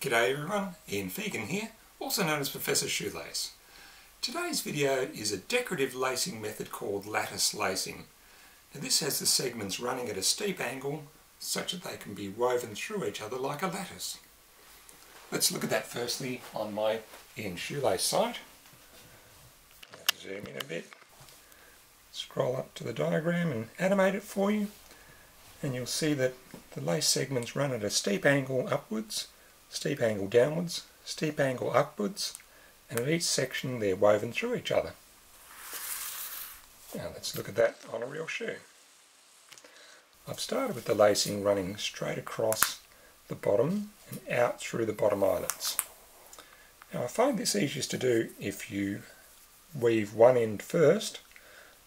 G'day everyone, Ian Fieggen here, also known as Professor Shoelace. Today's video is a decorative lacing method called lattice lacing. Now this has the segments running at a steep angle such that they can be woven through each other like a lattice. Let's look at that firstly on my Ian Shoelace site. Zoom in a bit, scroll up to the diagram and animate it for you and you'll see that the lace segments run at a steep angle upwards steep angle downwards, steep angle upwards, and at each section they're woven through each other. Now let's look at that on a real shoe. I've started with the lacing running straight across the bottom and out through the bottom eyelets. Now I find this easiest to do if you weave one end first,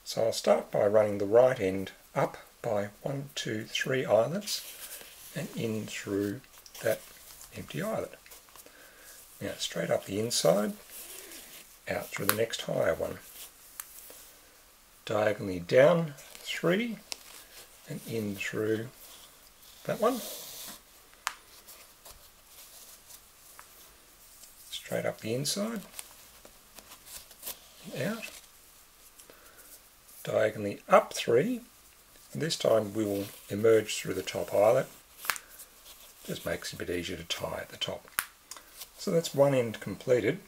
so I'll start by running the right end up by one, two, three eyelets and in through that empty eyelet. Now straight up the inside, out through the next higher one. Diagonally down three and in through that one. Straight up the inside, out. Diagonally up three, and this time we will emerge through the top eyelet just makes it a bit easier to tie at the top. So that's one end completed.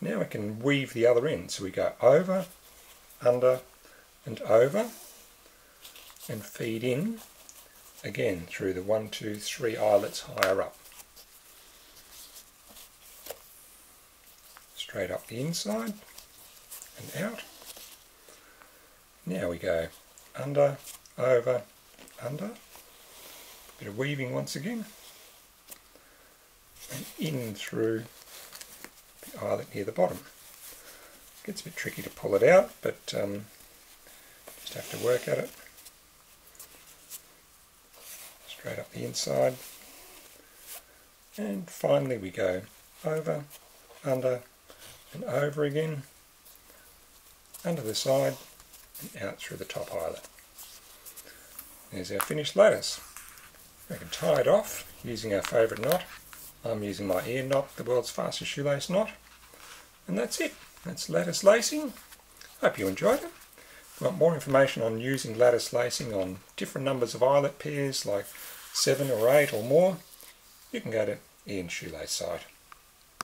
Now we can weave the other end. So we go over, under and over and feed in again through the one, two, three eyelets higher up. Straight up the inside and out. Now we go under, over, under bit of weaving once again and in through the eyelet near the bottom. Gets a bit tricky to pull it out but um, just have to work at it. Straight up the inside and finally we go over, under and over again, under the side and out through the top eyelet. There's our finished lattice. We can tie it off using our favourite knot. I'm using my Ian Knot, the world's fastest shoelace knot. And that's it. That's lattice lacing. Hope you enjoyed it. If you want more information on using lattice lacing on different numbers of eyelet pairs, like 7 or 8 or more, you can go to Ian's Shoelace site.